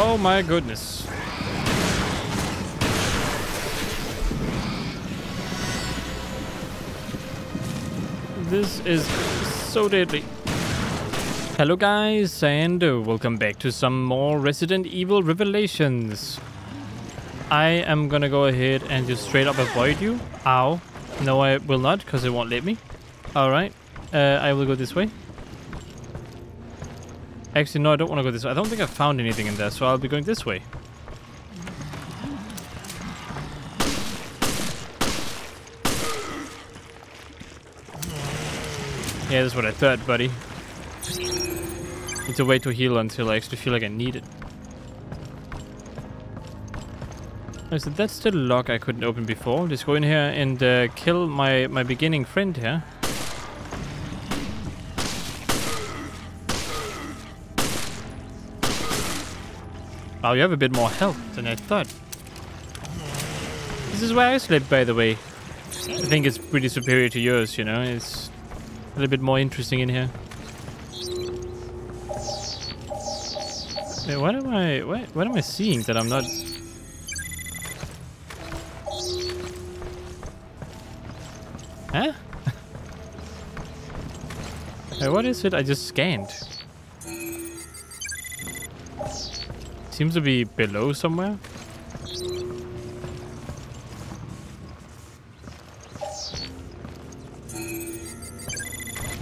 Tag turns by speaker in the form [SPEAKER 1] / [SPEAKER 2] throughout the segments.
[SPEAKER 1] Oh my goodness. This is so deadly. Hello guys and uh, welcome back to some more Resident Evil Revelations. I am gonna go ahead and just straight up avoid you. Ow. No I will not because it won't let me. Alright. Uh, I will go this way. Actually no I don't want to go this way. I don't think I found anything in there so I'll be going this way. Yeah, that's what I thought, buddy. Need to wait to heal until I actually feel like I need it. Oh, so that's the lock I couldn't open before. Just go in here and uh, kill my, my beginning friend here. Oh, you have a bit more health than I thought. This is where I sleep, by the way. I think it's pretty superior to yours, you know? It's a little bit more interesting in here. Wait, what am I... What, what am I seeing that I'm not... Huh? Wait, what is it I just scanned? Seems to be below somewhere.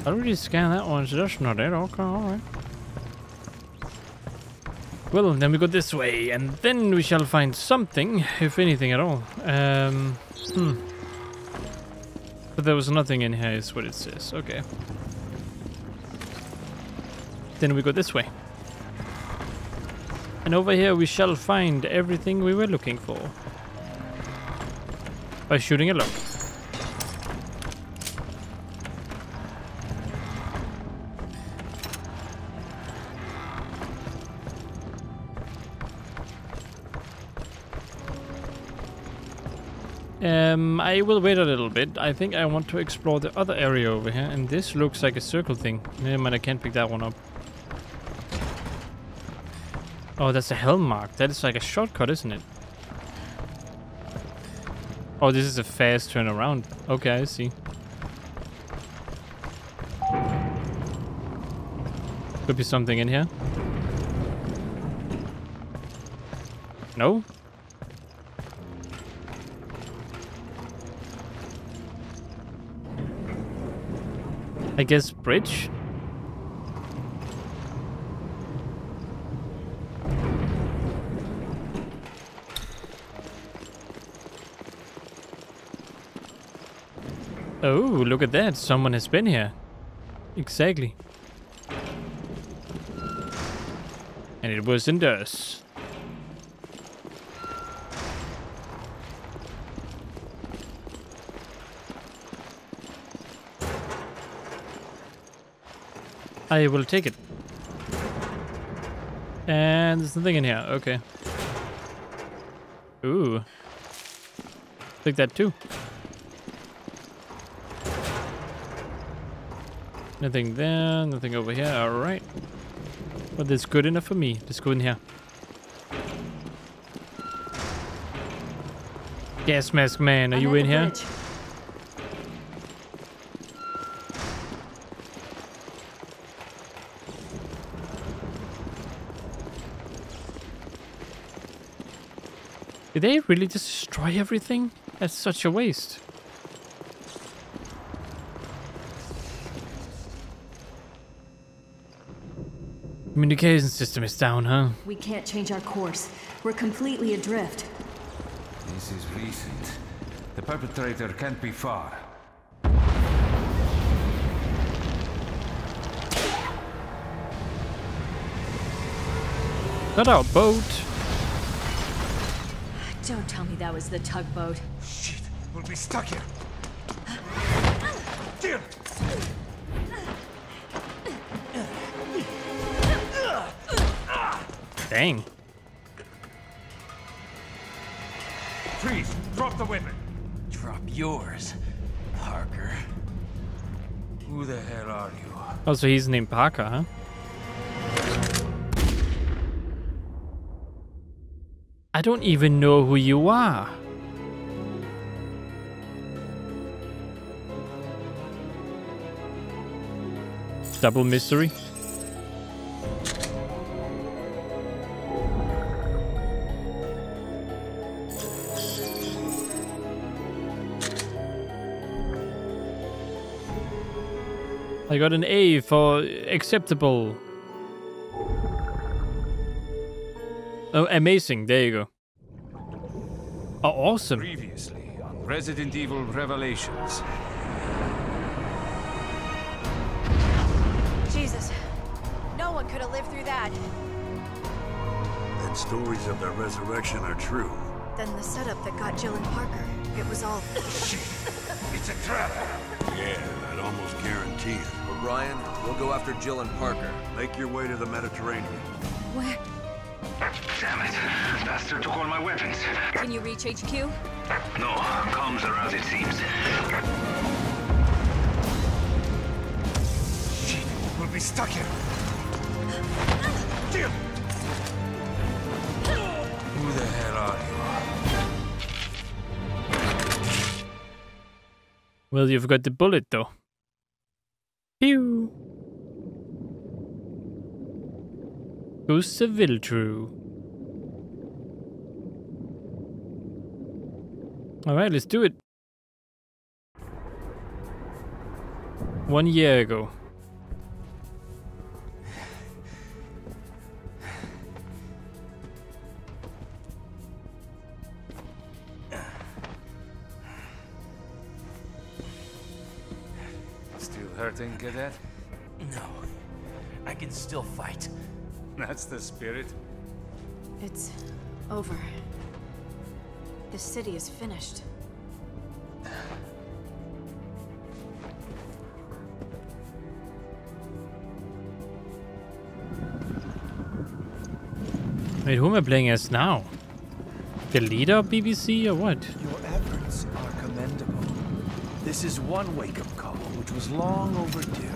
[SPEAKER 1] I already scanned that one, so that's not it. Okay, alright. Well, then we go this way, and then we shall find something, if anything at all. Um, hmm. But there was nothing in here, is what it says. Okay. Then we go this way. And over here we shall find everything we were looking for. By shooting a lock. Um, I will wait a little bit. I think I want to explore the other area over here, and this looks like a circle thing. Never mind, I can't pick that one up. Oh, that's a helm mark. That is like a shortcut, isn't it? Oh, this is a fast turn around. Okay, I see. Could be something in here. No? I guess bridge? Oh, look at that. Someone has been here. Exactly. And it wasn't us. I will take it. And there's nothing in here. Okay. Ooh. Take that too. Nothing there, nothing over here. Alright. But that's good enough for me. Let's go in here. Gas mask man, are
[SPEAKER 2] I'm
[SPEAKER 1] you in here?
[SPEAKER 2] bridge.
[SPEAKER 1] Did they really just destroy everything? That's such a waste. Communication system is down, huh?
[SPEAKER 2] We can't change our course. We're completely adrift.
[SPEAKER 3] This is recent. The perpetrator can't be far.
[SPEAKER 1] Not our boat.
[SPEAKER 2] Don't tell me that was the tugboat.
[SPEAKER 3] Shit, we'll be stuck here. Dear.
[SPEAKER 1] Dang.
[SPEAKER 3] Freeze! Drop the weapon!
[SPEAKER 4] Drop yours, Parker.
[SPEAKER 3] Who the hell are you?
[SPEAKER 1] Oh, so he's named Parker, huh? I don't even know who you are. Double mystery. I got an A for acceptable. Oh, amazing. There you go. Oh, awesome.
[SPEAKER 3] Previously on Resident Evil Revelations.
[SPEAKER 5] Jesus. No one could have lived through that.
[SPEAKER 6] And stories of their resurrection are true.
[SPEAKER 5] Then the setup that got Jill and Parker, it was all...
[SPEAKER 3] It's a trap.
[SPEAKER 6] Yeah, I'd almost guarantee it.
[SPEAKER 7] O'Brien, we'll go after Jill and Parker.
[SPEAKER 6] Make your way to the Mediterranean.
[SPEAKER 5] Where?
[SPEAKER 8] Damn it. Bastard took all my weapons.
[SPEAKER 5] Can you reach HQ?
[SPEAKER 8] No, comms are out, it seems.
[SPEAKER 3] We'll be stuck here.
[SPEAKER 8] Jill!
[SPEAKER 3] Who the hell are you?
[SPEAKER 1] Well, you've got the bullet though. Goes to Veltro. Alright, let's do it. One year ago.
[SPEAKER 3] Still hurting, cadet?
[SPEAKER 4] No. I can still fight.
[SPEAKER 3] That's the spirit.
[SPEAKER 5] It's over. The city is finished.
[SPEAKER 1] Wait, who am I playing as now? The leader of BBC or what?
[SPEAKER 9] Your efforts are commendable. This is one wake-up call, which was long overdue.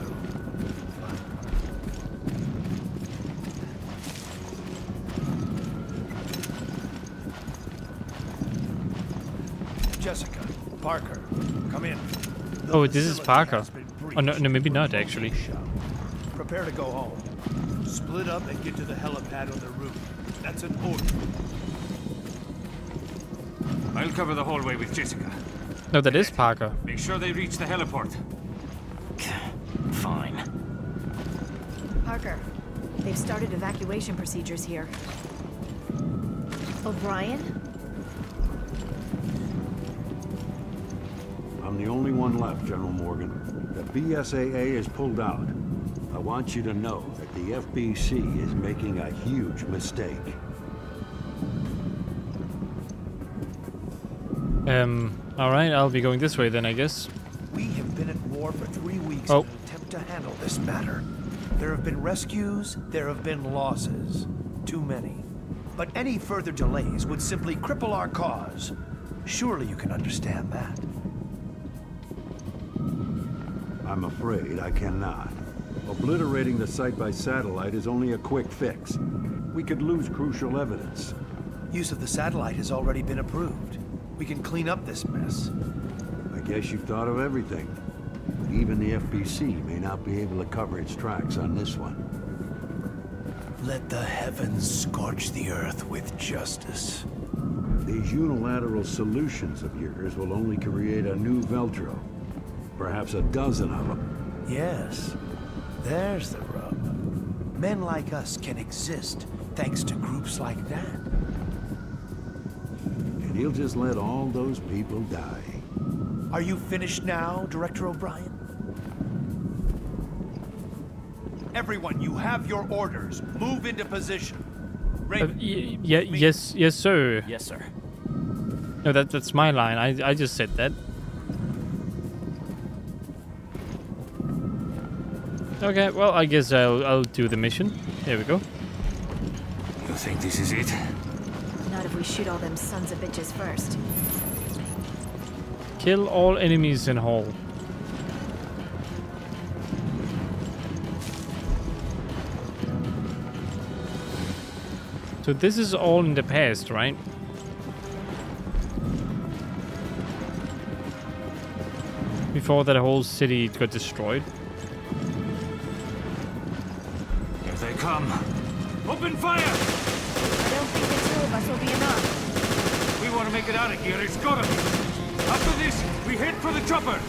[SPEAKER 9] Jessica, Parker, come in. The
[SPEAKER 1] Oh, this is Parker. Oh, no- no, maybe not, actually.
[SPEAKER 9] Prepare to go home. Split up and get to the helipad on the roof. That's an order.
[SPEAKER 3] I'll cover the hallway with Jessica.
[SPEAKER 1] No, that is Parker.
[SPEAKER 3] Make sure they reach the heliport.
[SPEAKER 4] Fine.
[SPEAKER 5] Parker, they've started evacuation procedures here. O'Brien?
[SPEAKER 6] The only one left, General Morgan. The BSAA is pulled out. I want you to know that the FBC is making a huge mistake.
[SPEAKER 1] Um, alright, I'll be going this way then, I guess.
[SPEAKER 9] We have been at war for three weeks
[SPEAKER 1] Oh.
[SPEAKER 9] in an attempt to handle this matter. There have been rescues, there have been losses. Too many. But any further delays would simply cripple our cause. Surely you can understand that.
[SPEAKER 6] I'm afraid I cannot. Obliterating the site by satellite is only a quick fix. We could lose crucial evidence.
[SPEAKER 9] Use of the satellite has already been approved. We can clean up this mess.
[SPEAKER 6] I guess you've thought of everything. Even the FBC may not be able to cover its tracks on this one.
[SPEAKER 9] Let the heavens scorch the earth with justice.
[SPEAKER 6] These unilateral solutions of yours will only create a new Veltro. Perhaps a dozen of them.
[SPEAKER 9] Yes, there's the rub. Men like us can exist thanks to groups like that.
[SPEAKER 6] And he'll just let all those people die.
[SPEAKER 9] Are you finished now, Director O'Brien? Everyone, you have your orders. Move into position.
[SPEAKER 1] Uh,
[SPEAKER 9] Raven,
[SPEAKER 1] y- yeah, yes, yes, sir.
[SPEAKER 4] Yes, sir.
[SPEAKER 1] No, that, that's my line. I, I just said that. Okay, well, I guess I'll, I'll do the mission. Here we go.
[SPEAKER 3] You think this is it?
[SPEAKER 5] Not if we shoot all them sons of bitches first.
[SPEAKER 1] Kill all enemies in hall. So So this is all in the past, right? Before that whole city got destroyed.
[SPEAKER 8] Come. Open fire!
[SPEAKER 5] I don't think the two of us will be enough.
[SPEAKER 8] We want to make it out of here. It's gotta be. After this, we head for the chopper.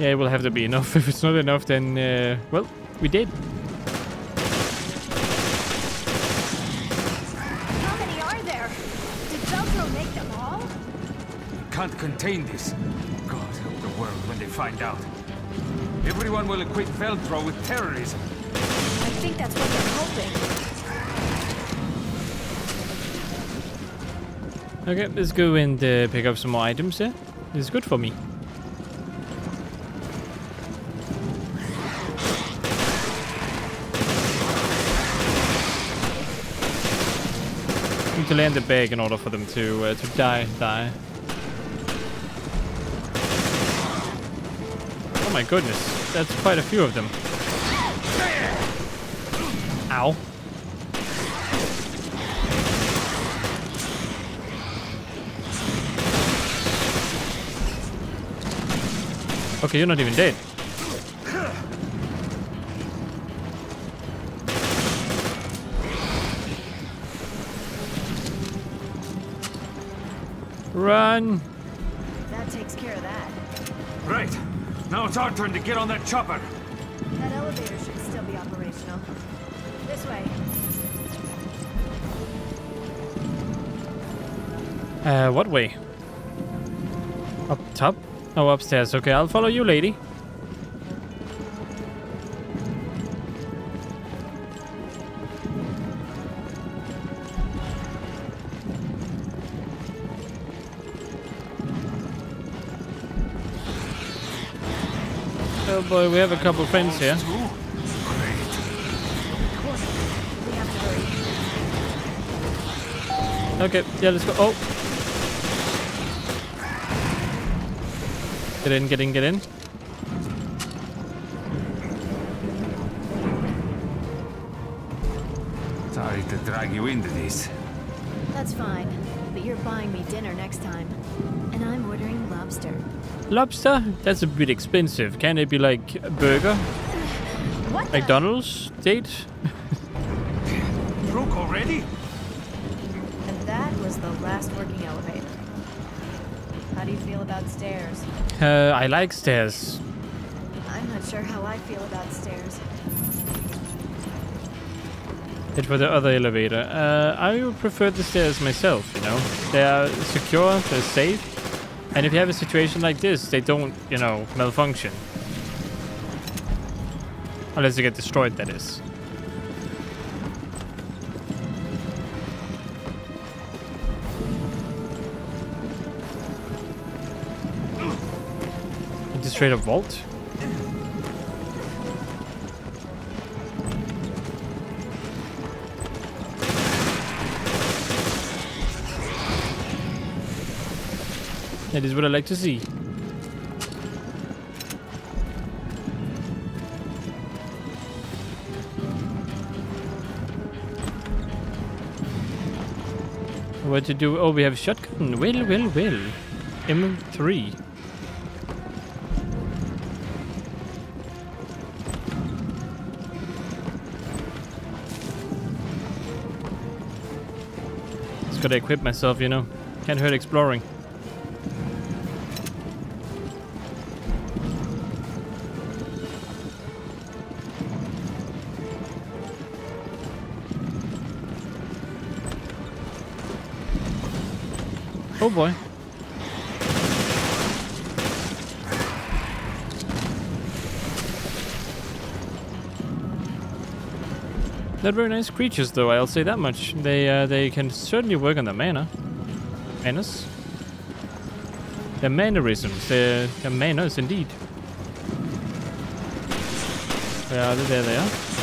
[SPEAKER 1] Yeah, it will have to be enough. If it's not enough, then, uh, well, we did.
[SPEAKER 5] How many are there? Did Veltro make them all?
[SPEAKER 3] Can't contain this. God help the world when they find out. Everyone will equate Veltro with terrorism.
[SPEAKER 5] I think that's what they're hoping.
[SPEAKER 1] Okay, let's go and uh, pick up some more items here. This is good for me. Need to land the bag in order for them to uh, to die. Die. My goodness, that's quite a few of them. Ow. Okay, you're not even dead. Run!
[SPEAKER 8] Now turn to get on that chopper.
[SPEAKER 5] That elevator should still be operational. This way.
[SPEAKER 1] Uh, what way? Up top? Oh, upstairs. Okay, I'll follow you, lady. Boy, we have a couple friends here.
[SPEAKER 5] We have to hurry.
[SPEAKER 1] Okay, yeah, let's go. Oh! Get in, get in, get in.
[SPEAKER 3] Sorry to drag you into this.
[SPEAKER 5] That's fine. But you're buying me dinner next time. And I'm ordering lobster.
[SPEAKER 1] Lobster? That's a bit expensive. Can it be like a burger?
[SPEAKER 5] What?
[SPEAKER 1] McDonald's date?
[SPEAKER 8] Broke already?
[SPEAKER 5] And that was the last working elevator. How do you feel about stairs?
[SPEAKER 1] Uh, I like stairs.
[SPEAKER 5] I'm not sure how I feel about stairs.
[SPEAKER 1] It for the other elevator. Uh, I would prefer the stairs myself, you know. They are secure, they're safe. And if you have a situation like this, they don't, you know, malfunction. Unless they get destroyed, that is. It's straight up vault? That is what I like to see. What to do? Oh, we have shotgun. Well, well, well. M3. Just gotta equip myself, you know. Can't hurt exploring. Oh boy. They're very nice creatures, though. I'll say that much. They uh, they can certainly work on the mana. Manners. Their mannerisms. Their, their manners, indeed. Where are? There they are.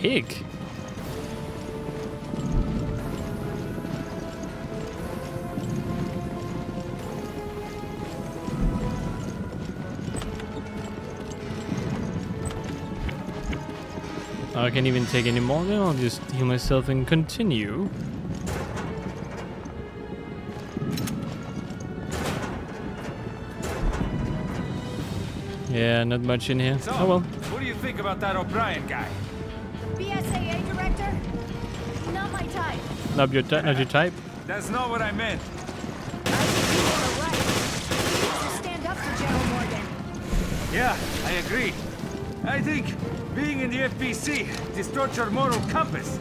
[SPEAKER 1] pig. I can't even take any more Then I'll just heal myself and continue. Yeah, not much in here.
[SPEAKER 3] So,
[SPEAKER 1] oh well.
[SPEAKER 3] What do you think about that O'Brien guy?
[SPEAKER 5] Not
[SPEAKER 1] your, ty- not your type.
[SPEAKER 3] That's not what I meant.
[SPEAKER 5] I think you were right. He needs to stand up to General Morgan.
[SPEAKER 3] Yeah, I agree. I think being in the FBC distorts your moral compass.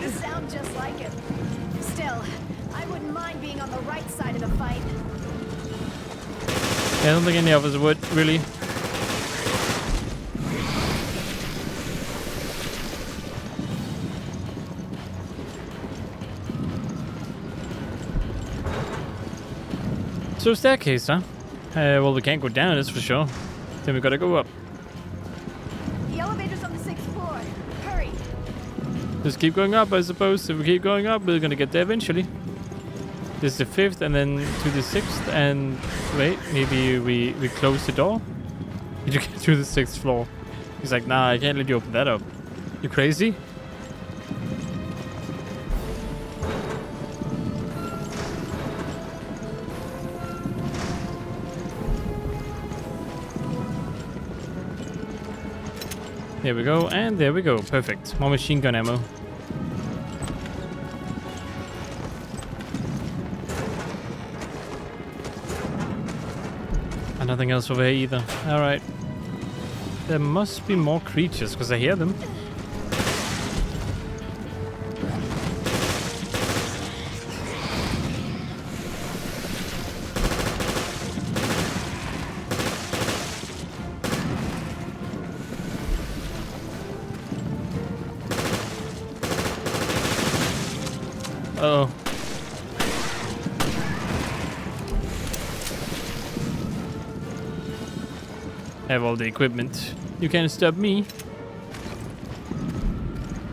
[SPEAKER 5] You sound just like him. Still, I wouldn't mind being on the right side of the fight.
[SPEAKER 1] Yeah, I don't think any of us would, really. So staircase, huh? Uh, well, we can't go down, that's for sure. Then we gotta go up.
[SPEAKER 5] The elevator's on the sixth floor. Hurry.
[SPEAKER 1] Just keep going up, I suppose. If we keep going up, we're gonna get there eventually. This is the fifth, and then to the sixth, and wait, maybe we we close the door. Did you get to the sixth floor? He's like, nah, I can't let you open that up. You crazy? There we go, and there we go. Perfect. More machine gun ammo. And nothing else over here either. Alright. There must be more creatures, because I hear them. Uh oh. I have all the equipment. You can't stop me.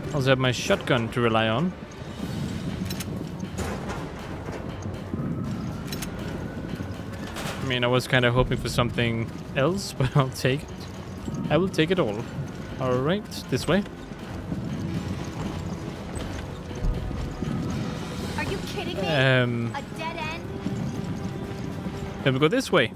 [SPEAKER 1] I also have my shotgun to rely on. I mean, I was kind of hoping for something else, but I'll take it. I will take it all. Alright, this way. Um,
[SPEAKER 5] A dead end?
[SPEAKER 1] then we go this way.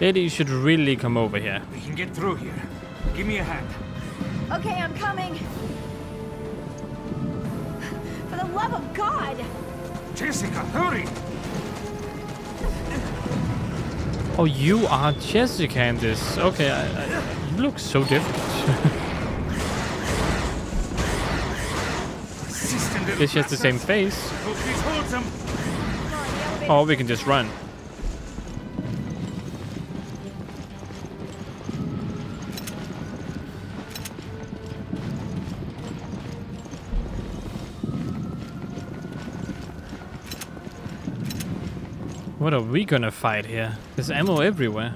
[SPEAKER 1] Lady, you should really come over here.
[SPEAKER 3] We can get through here. Give me a hand.
[SPEAKER 5] Okay, I'm coming. For the love of God!
[SPEAKER 3] Jessica, hurry!
[SPEAKER 1] Oh, you are Jessica in this. Okay, I, I, you look so different. Guess she has the same face.
[SPEAKER 3] Oh,
[SPEAKER 1] we can just run. What are we gonna fight here? There's ammo everywhere.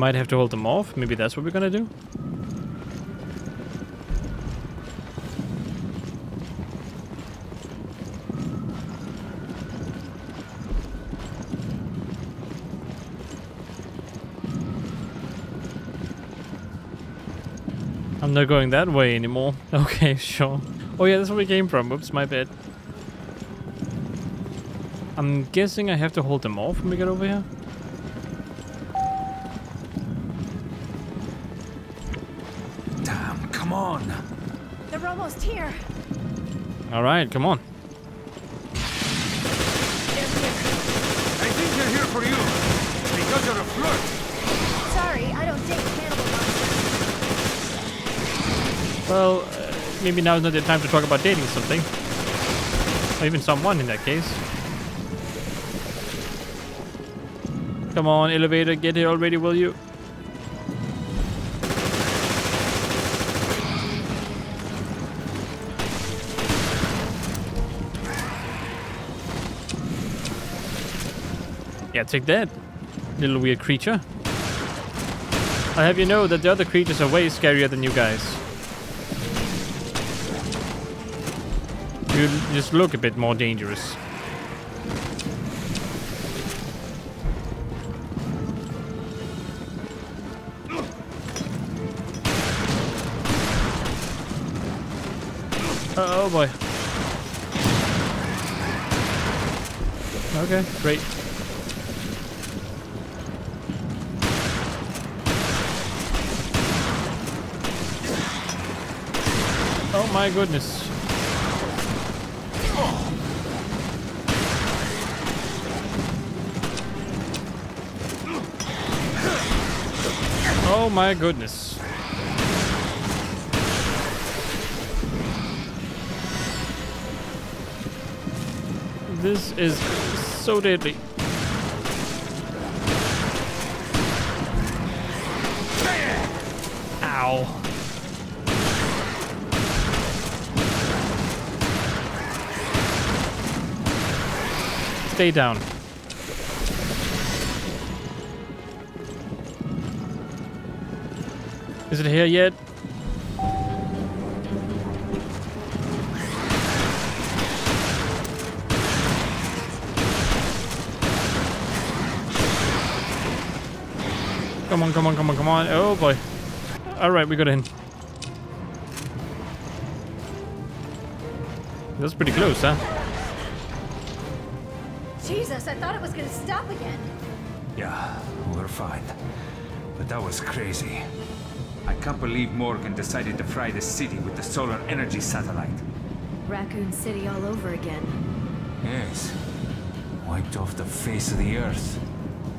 [SPEAKER 1] Might have to hold them off. Maybe that's what we're gonna do. I'm not going that way anymore. Okay, sure. Oh yeah, that's where we came from. Oops, my bad. I'm guessing I have to hold them off when we get over here.
[SPEAKER 5] Almost here.
[SPEAKER 1] All right, come on.
[SPEAKER 3] I think they're here for you. Because you're a flirt.
[SPEAKER 5] Sorry, I don't date cannibal monsters.
[SPEAKER 1] Well, uh, maybe now is not the time to talk about dating something. Or even someone in that case. Come on, elevator, get here already, will you? Yeah, take that, little weird creature. I have you know that the other creatures are way scarier than you guys. You just look a bit more dangerous. Uh, oh boy. Okay, great. My goodness. Oh my goodness. This is so deadly. Ow. Stay down. Is it here yet? Come on, come on, come on, come on. Oh boy. Alright, we got in. That's pretty close, huh?
[SPEAKER 5] Jesus, I thought it was gonna stop again.
[SPEAKER 3] Yeah, we're fine. But that was crazy. I can't believe Morgan decided to fry the city with the solar energy satellite.
[SPEAKER 2] Raccoon City all over again.
[SPEAKER 3] Yes. Wiped off the face of the earth.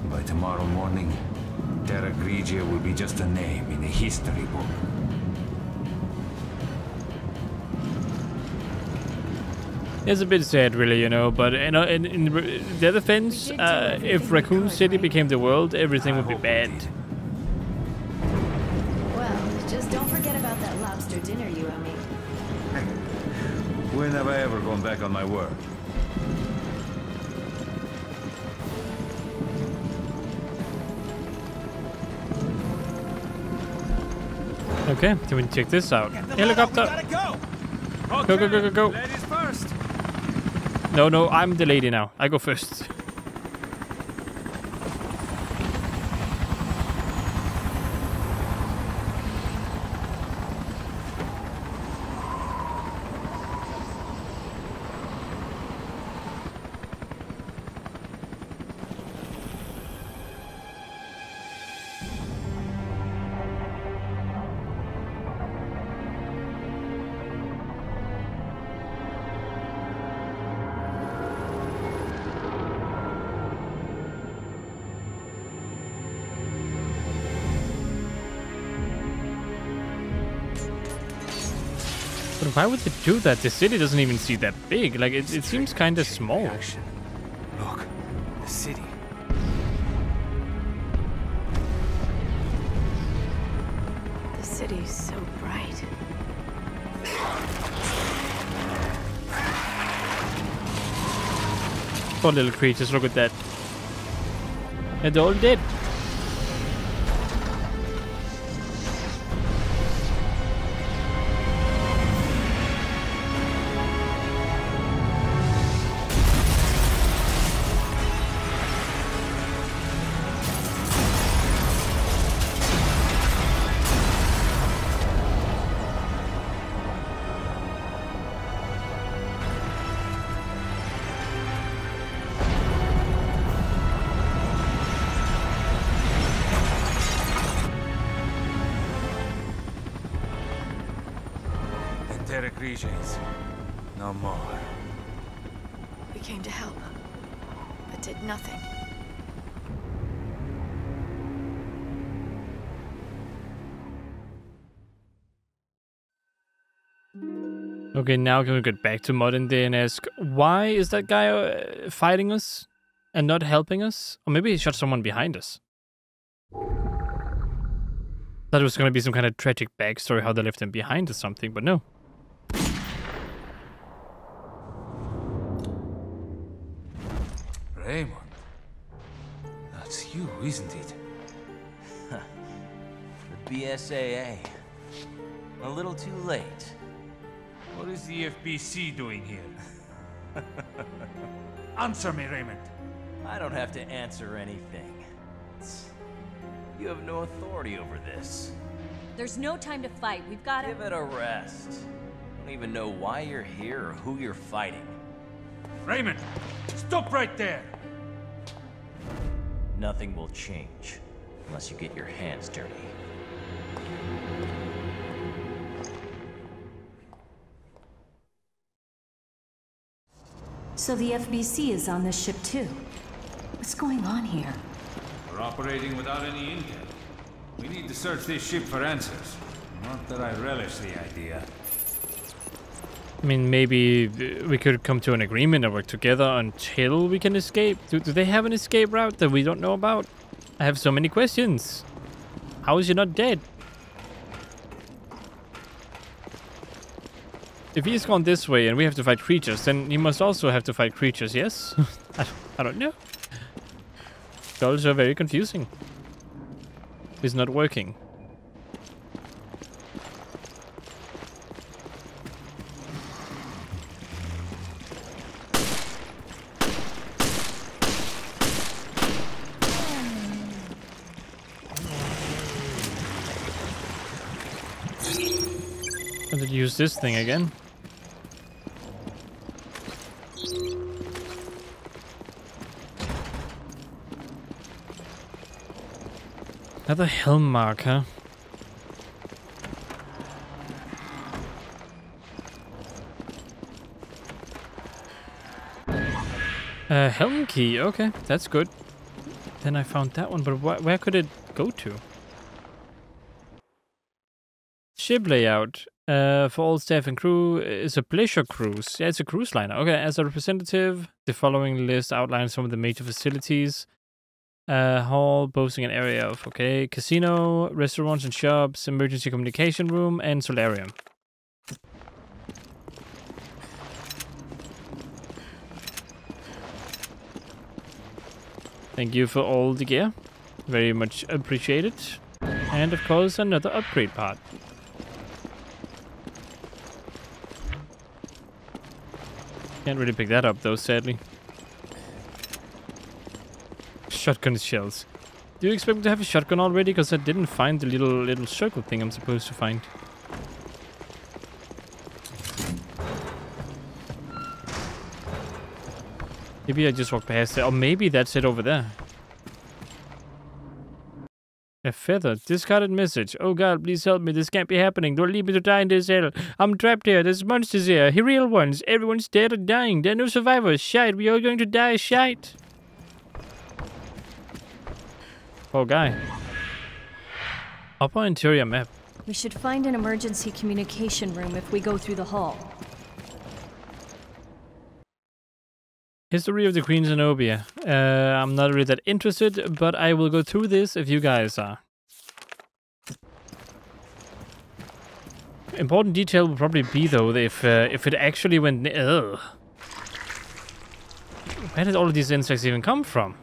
[SPEAKER 3] By tomorrow morning, Terragrigia will be just a name in a history book.
[SPEAKER 1] It's a bit sad, really, you know. But you know, in, in their defense, uh, if Raccoon City became the world, everything would be bad.
[SPEAKER 2] Well, just don't forget about that lobster dinner you owe me.
[SPEAKER 3] When have I ever gone back on my word?
[SPEAKER 1] Okay, can we check this out? Helicopter!
[SPEAKER 4] go!
[SPEAKER 1] Go, go, go, go, go!
[SPEAKER 4] Ladies first!
[SPEAKER 1] No, no, I'm the lady now. I go first. But why would they do that? The city doesn't even seem that big. Like, it, it seems kind of small.
[SPEAKER 4] Action. Look, the city.
[SPEAKER 2] The city's so bright.
[SPEAKER 1] Poor little creatures, look at that. And they're all dead.
[SPEAKER 2] Came to help, but did nothing.
[SPEAKER 1] Okay, now can we get back to modern day and ask, why is that guy uh, fighting us and not helping us? Or maybe he shot someone behind us. Thought it was going to be some kind of tragic backstory, how they left him behind or something, but no.
[SPEAKER 3] Isn't it?
[SPEAKER 4] The BSAA. A little too late.
[SPEAKER 3] What is the FBC doing here?
[SPEAKER 10] Answer me, Raymond.
[SPEAKER 4] I don't have to answer anything. You have no authority over this.
[SPEAKER 11] There's no time to fight. We've got to...
[SPEAKER 4] Give it a rest. I don't even know why you're here or who you're fighting.
[SPEAKER 10] Raymond, stop right there!
[SPEAKER 4] Nothing will change unless you get your hands dirty.
[SPEAKER 11] So the FBC is on this ship too. What's going on here?
[SPEAKER 3] We're operating without any intel. We need to search this ship for answers. Not that I relish the idea.
[SPEAKER 1] I mean, maybe we could come to an agreement and work together until we can escape. Do, do they have an escape route that we don't know about? I have so many questions. How is he not dead? If he's gone this way and we have to fight creatures, then he must also have to fight creatures, yes? I, I don't know. It's are very confusing. It's not working. I did use this thing again. Another helm marker. Helm key, okay, that's good. Then I found that one, but wh where could it go to? Ship layout uh, for all staff and crew is a pleasure cruise. Yeah, it's a cruise liner. Okay, as a representative, the following list outlines some of the major facilities. Uh, hall boasting an area of, okay, casino, restaurants and shops, emergency communication room, and solarium. Thank you for all the gear. Very much appreciated. And of course, another upgrade part. Can't really pick that up though, sadly. Shotgun shells. Do you expect me to have a shotgun already? Because I didn't find the little little circle thing I'm supposed to find. Maybe I just walked past it. Or maybe that's it over there. A feather. Discarded message. Oh god, please help me. This can't be happening. Don't leave me to die in this hell. I'm trapped here. There's monsters here. He real ones. Everyone's dead or dying. There are no survivors. Shite. We are going to die. Shite. Poor guy. Upper interior map.
[SPEAKER 11] We should find an emergency communication room if we go through the hall.
[SPEAKER 1] History of the Queen Zenobia. Uh, I'm not really that interested, but I will go through this if you guys are. Important detail will probably be though if uh, if it actually went. Ugh. Where did all of these insects even come from?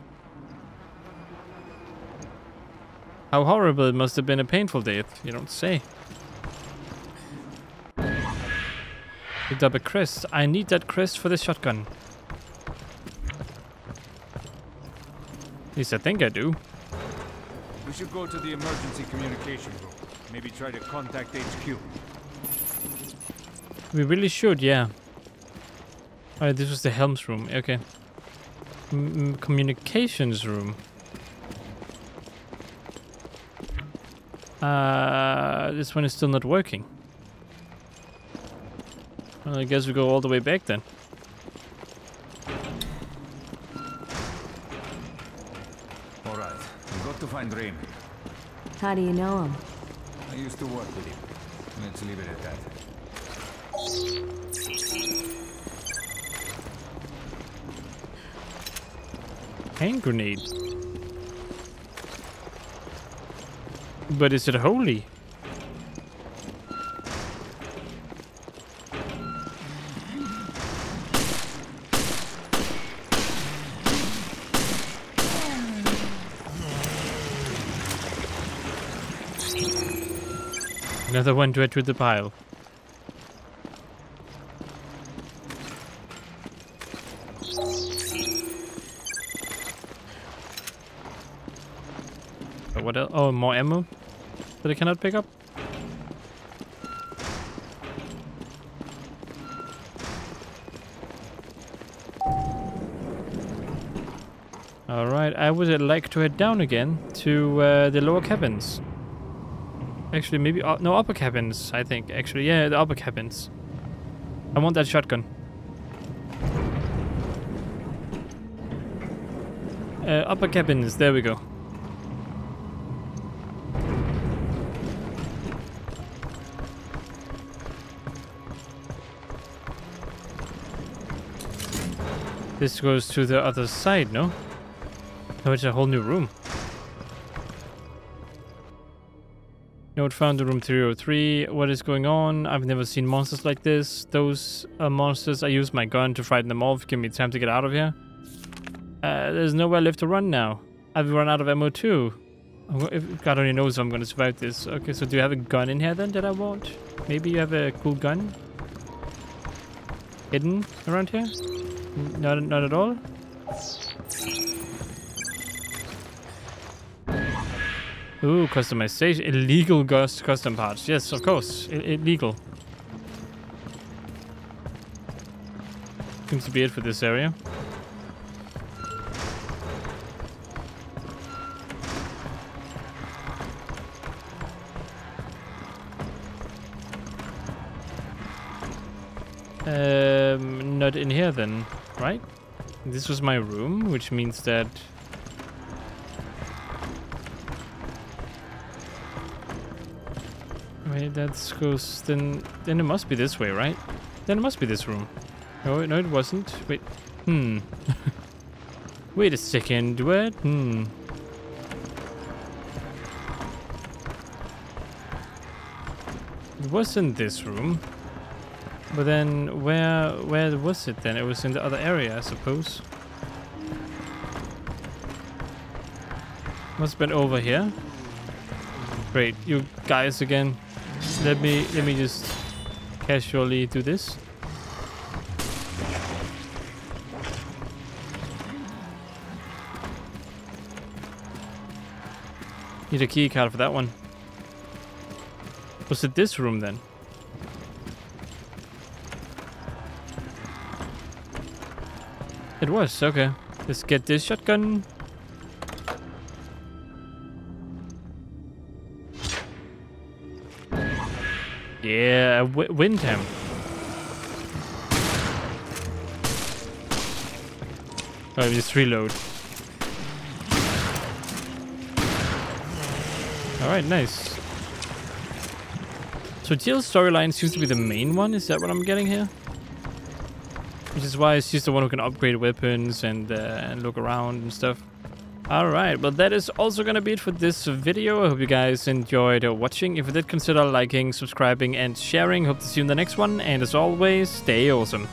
[SPEAKER 1] How horrible it must have been a painful death. You don't say. Picked up a crest. I need that crest for the shotgun. At least I think I do.
[SPEAKER 3] We should go to the emergency communication room. Maybe try to contact HQ.
[SPEAKER 1] We really should, yeah. Alright, this was the Helms room. Okay. M communications room. Uh, this one is still not working. Well, I guess we go all the way back then.
[SPEAKER 3] Alright, we've got to find Raymond.
[SPEAKER 11] How do you know him?
[SPEAKER 3] I used to work with him. Let's leave it at that.
[SPEAKER 1] Hand grenade. But is it holy? Another one to add to the pile. Else? Oh, more ammo that I cannot pick up. Alright, I would like to head down again to uh, the lower cabins. Actually, maybe... Uh, no, upper cabins, I think. Actually, yeah, the upper cabins. I want that shotgun. Uh, upper cabins, there we go. This goes to the other side, no? No, it's a whole new room. Note found in room 303. What is going on? I've never seen monsters like this. Those uh, monsters, I used my gun to frighten them off. Give me time to get out of here. Uh, there's nowhere left to run now. I've run out of ammo too. God only knows I'm going to survive this. Okay, so do you have a gun in here then that I want? Maybe you have a cool gun? Hidden around here? Not, not at all? Ooh, customization. Illegal ghost custom parts. Yes, of course. I illegal. Seems to be it for this area. Um, not in here then, right? This was my room, which means that Wait, that goes then. Then it must be this way, right? Then it must be this room. No, no, it wasn't. Wait. Hmm. Wait a second. What? Hmm. It wasn't this room. But then, where where was it then? It was in the other area, I suppose. Must have been over here. Great, you guys again. Let me let me just casually do this. Need a key card for that one. Was it this room then? It was, okay. Let's get this shotgun. Yeah, w Windham. Oh, just reload. Alright, nice. So Jill's storyline seems to be the main one, is that what I'm getting here? Which is why she's the one who can upgrade weapons and, uh, and look around and stuff. Alright, well that is also gonna be it for this video. I hope you guys enjoyed uh, watching. If you did, consider liking, subscribing and sharing. Hope to see you in the next one. And as always, stay awesome.